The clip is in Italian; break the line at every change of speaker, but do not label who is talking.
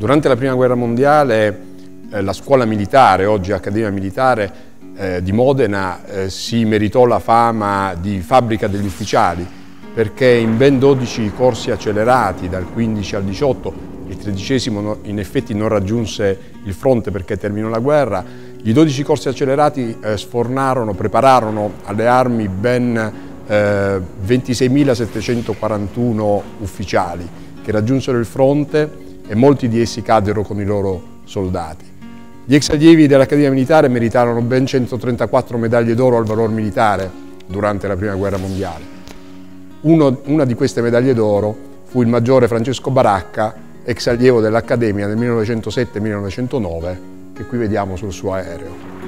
Durante la Prima Guerra Mondiale eh, la scuola militare, oggi Accademia Militare eh, di Modena, eh, si meritò la fama di fabbrica degli ufficiali perché in ben 12 corsi accelerati dal 15 al 18, il tredicesimo in effetti non raggiunse il fronte perché terminò la guerra, i 12 corsi accelerati sfornarono, prepararono alle armi ben eh, 26.741 ufficiali che raggiunsero il fronte e molti di essi caddero con i loro soldati. Gli ex allievi dell'Accademia Militare meritarono ben 134 medaglie d'oro al valor militare durante la Prima Guerra Mondiale. Uno, una di queste medaglie d'oro fu il maggiore Francesco Baracca, ex allievo dell'Accademia nel 1907-1909, che qui vediamo sul suo aereo.